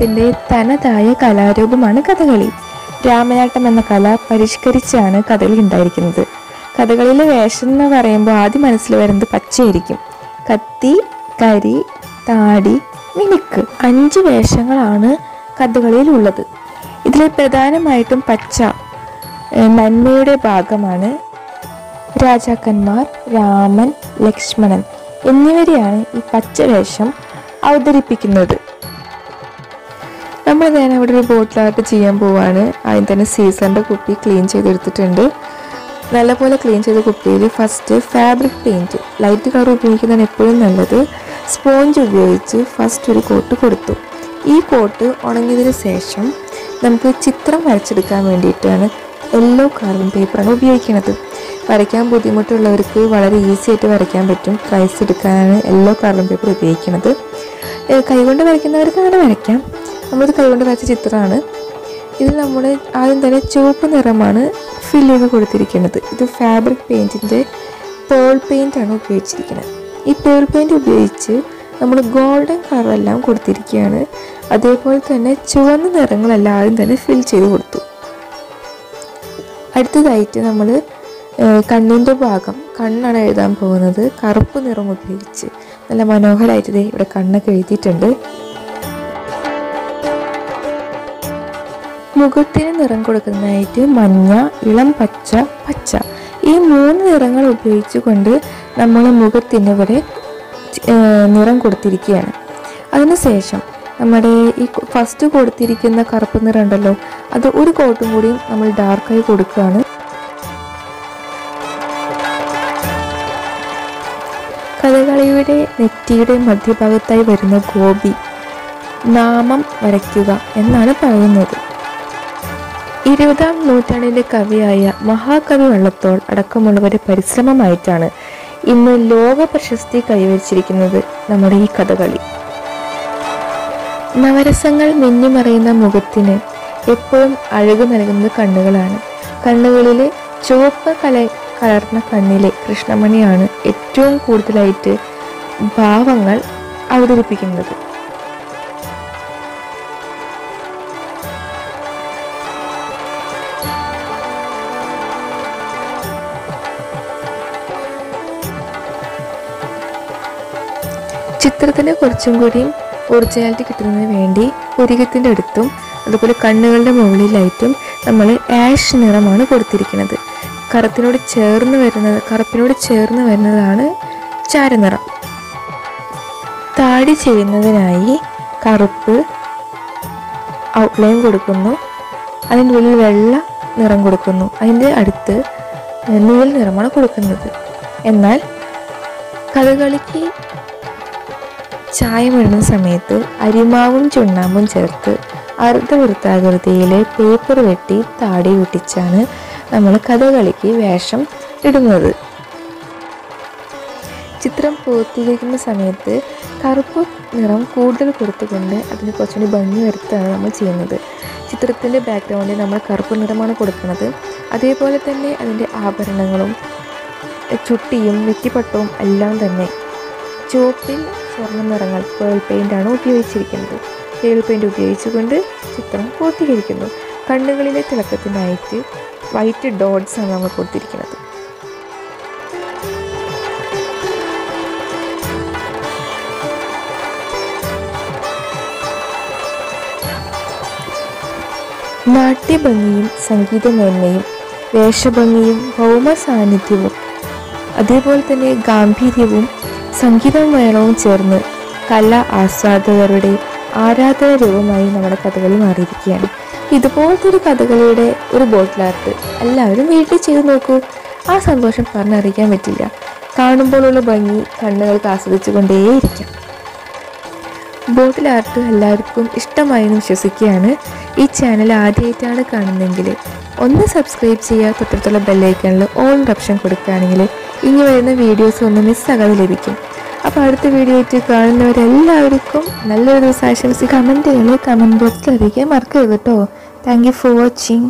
കേരളത്തിന്റെ തനതായ കലാരൂപമാണ് കഥകളി. രാമനാട്ടം എന്ന കല പരിഷ്കരിച്ചാണ് കഥകളി ഉണ്ടായിരിക്കുന്നത്. കഥകളിയിലെ വേഷം എന്ന് പറയുമ്പോൾ ആദ്യം മനസ്സിൽ വരുന്നത് പച്ചയായിരിക്കും. കത്തി കരി താടി മിനുക്ക് അഞ്ച് വേഷങ്ങളാണ് കഥകളിയിൽ ഉള്ളത് ഇതിൽ പ്രധാനമായിട്ടും പച്ച നന്മയുടെ ഭാഗമാണ് രാജാക്കന്മാർ രാമൻ ലക്ഷ്മണൻ എന്നിവരെയാണ് ഈ പച്ചവേഷം അവതരിപ്പിക്കുന്നത്. നമ്മൾ ഞാൻ അവിടെ ഒരു ബോട്ടിലായിട്ട് ചെയ്യാൻ പോവാണ്. അതിന് തന്നെ സീസണിന്റെ കുപ്പി ക്ലീൻ ചെയ്തെടുത്തിട്ടുണ്ട്. നല്ലപോലെ ക്ലീൻ ചെയ്ത കുപ്പിയിൽ first fabric paint light colour ഉപയോഗിക്കുന്നതാണ് എപ്പോഴും നല്ലത്. സ്പോഞ്ച് ഉപയോഗിച്ച് ഫസ്റ്റ് ഒരു കോട്ട് കൊടുത്തു. ഈ കോട്ട് ഉണങ്ങിയതിന് ശേഷം നമുക്ക് ചിത്രം വരച്ചെടുക്കാൻ വേണ്ടിയിട്ടാണ് യെല്ലോ കാർബൺ പേപ്പറാണ് ഉപയോഗിക്കുന്നത്. വരയ്ക്കാൻ ബുദ്ധിമുട്ടുള്ളവർക്ക് വളരെ ഈസി ആയിട്ട് വരയ്ക്കാൻ പറ്റും. പ്രൈസ് എടുക്കാനാണ് യെല്ലോ കാർബൺ പേപ്പർ ഉപയോഗിക്കുന്നത്. കൈകൊണ്ട് വരയ്ക്കുന്നവർക്ക് അങ്ങനെ വരയ്ക്കാം. നമ്മളിത് കൈകൊണ്ട് വരച്ച ചിത്രമാണ്. ഇതിൽ നമ്മൾ ആദ്യം തന്നെ ചുവപ്പ് നിറമാണ് ഫിൽ ചെയ്ത് കൊടുത്തിരിക്കുന്നത്. ഇത് ഫാബ്രിക് പെയിന്റിന്റെ പേൾ പെയിന്റാണ് ഉപയോഗിച്ചിരിക്കുന്നത്. ഈ പേൾ പെയിന്റ് ഉപയോഗിച്ച് നമ്മൾ ഗോൾഡൻ കളറെല്ലാം കൊടുത്തിരിക്കുകയാണ്. അതേപോലെ തന്നെ ചുവന്ന നിറങ്ങളെല്ലാം ആദ്യം തന്നെ ഫിൽ ചെയ്ത് കൊടുത്തു. അടുത്തതായിട്ട് നമ്മൾ കണ്ണിന്റെ ഭാഗം കണ്ണാണ് എഴുതാൻ പോകുന്നത്. കറുപ്പ് നിറം ഉപയോഗിച്ച്. നല്ല മനോഹരമായിട്ട് ഇവിടെ കണ്ണൊക്കെ എഴുതിയിട്ടുണ്ട്. മുഖത്തിന് നിറം കൊടുക്കുന്നതായിട്ട് മഞ്ഞ ഇളം പച്ച പച്ച. ഈ മൂന്ന് നിറങ്ങൾ ഉപയോഗിച്ചുകൊണ്ട് നമ്മൾ മുഖത്തിന് ഇവിടെ നിറം കൊടുത്തിരിക്കുകയാണ്. അതിനുശേഷം നമ്മുടെ ഈ ഫസ്റ്റ് കൊടുത്തിരിക്കുന്ന കറുപ്പ് നിറം ഉണ്ടല്ലോ അത് ഒരു കോട്ടും കൂടി നമ്മൾ ഡാർക്കായി കൊടുക്കുകയാണ്. കഥകളിയുടെ നെറ്റിയുടെ മധ്യഭാഗത്തായി വരുന്ന ഗോപി നാമം വരയ്ക്കുക എന്നാണ് പറയുന്നത്. ഇരുപതാം നൂറ്റാണ്ടിന്റെ കവിയായ മഹാകവി വള്ളത്തോൾ അടക്കമുള്ളവരുടെ പരിശ്രമമായിട്ടാണ് ഇന്ന് ലോക പ്രശസ്തി കൈവരിച്ചിരിക്കുന്നത് നമ്മുടെ ഈ കഥകളി. നവരസങ്ങൾ മിന്നിമറയുന്ന മുഖത്തിന് എപ്പോഴും അഴുകു നൽകുന്നത് കണ്ണുകളാണ്. കണ്ണുകളിലെ ചുവപ്പ് കല കലർന്ന കണ്ണിലെ കൃഷ്ണമണിയാണ് ഏറ്റവും കൂടുതലായിട്ട് ഭാവങ്ങൾ അവതരിപ്പിക്കുന്നത്. ചിത്രത്തിന് കുറച്ചും കൂടിയും ഒറിജിനാലിറ്റി കിട്ടുന്നതിന് വേണ്ടി പുരികത്തിന്റെ അടുത്തും അതുപോലെ കണ്ണുകളുടെ മുകളിലായിട്ടും നമ്മൾ ആഷ് നിറമാണ് കൊടുത്തിരിക്കുന്നത്. കറുപ്പിനോട് ചേർന്ന് വരുന്നത് കറുപ്പിനോട് ചേർന്ന് വരുന്നതാണ് ചാരനിറം. താടി ചെയ്യുന്നതിനായി കറുപ്പ് ഔട്ട്ലൈൻ കൊടുക്കുന്നു. അതിന്റെ ഉള്ളിൽ വെള്ള നിറം കൊടുക്കുന്നു. അതിന്റെ അടുത്ത് നീല നിറമാണ് കൊടുക്കുന്നത്. എന്നാൽ കഥകളിക്ക് ചായമിടുന്ന സമയത്ത് അരിമാവും ചുണ്ണാമ്പും ചേർത്ത് അർദ്ധവൃത്താകൃതിയിലെ പേപ്പർ വെട്ടി താടി ഒട്ടിച്ചാണ് നമ്മൾ കഥകളിക്ക് വേഷം ഇടുന്നത്. ചിത്രം പൂർത്തീകരിക്കുന്ന സമയത്ത് കറുപ്പ് നിറം കൂടുതൽ കൊടുത്തുകൊണ്ട് അതിന് കുറച്ചുകൂടി ഭംഗി വരുത്താണ് നമ്മൾ ചെയ്യുന്നത്. ചിത്രത്തിന്റെ ബാക്ക്ഗ്രൗണ്ടിൽ നമ്മൾ കറുപ്പ് നിറമാണ് കൊടുക്കുന്നത്. അതേപോലെ തന്നെ അതിന്റെ ആഭരണങ്ങളും ചുട്ടിയും നെറ്റിപ്പട്ടവും എല്ലാം തന്നെ. ചുവപ്പിൽ സ്വർണ നിറങ്ങൾ പേൾ പെയിന്റ് ആണ് ഉപയോഗിച്ചിരിക്കുന്നത്. പേൾ പെയിന്റ് ഉപയോഗിച്ചുകൊണ്ട് ചിത്രം പൂർത്തീകരിക്കുന്നു. കണ്ണുകളിലെ തിളക്കത്തിനായിട്ട് വൈറ്റ് ഡോട്ട്സ് ആണ് നമ്മൾ കൊടുത്തിരിക്കുന്നത്. നാട്യഭംഗിയും സംഗീതമേന്മയും വേഷഭംഗിയും ഭൗമ സാന്നിധ്യവും അതേപോലെ തന്നെ ഗാംഭീര്യവും സംഗീതമേളവും ചേർന്ന് കല ആസ്വാദകരുടെ ആരാധന രൂപമായി നമ്മുടെ കഥകളി മാറിയിരിക്കുകയാണ്. ഇതുപോലത്തെ ഒരു കഥകളിയുടെ ഒരു ബോട്ടിൽ എല്ലാവരും വീട്ടിൽ ചെയ്തു നോക്കൂ. ആ സന്തോഷം പറഞ്ഞറിയിക്കാൻ പറ്റില്ല. കാണുമ്പോഴുള്ള ഭംഗി കണ്ണുകൾക്ക് ആസ്വദിച്ചു കൊണ്ടേയിരിക്കാം. എല്ലാവർക്കും ഇഷ്ടമായി വിശ്വസിക്കുകയാണ്. ഈ ചാനൽ ആദ്യമായിട്ടാണ് കാണുന്നതെങ്കിൽ ഒന്ന് സബ്സ്ക്രൈബ് ചെയ്യുക തൊട്ടടുത്തുള്ള ബെല്ലൈക്കണിൽ ഓൺ ഓപ്ഷൻ കൊടുക്കുകയാണെങ്കിൽ ഇനി വരുന്ന വീഡിയോസ് ഒന്ന് മിസ്സാകാതെ ലഭിക്കും. അപ്പോൾ അടുത്ത വീഡിയോ ആയിട്ട് കാണുന്നവരെല്ലാവർക്കും നല്ലൊരു ദിവസം ആശംസിച്ച് കമന്റുകൾ കമന്റ് ബോക്സിൽ അറിയിക്കാൻ മറക്കരുത് കേട്ടോ. Thank you for watching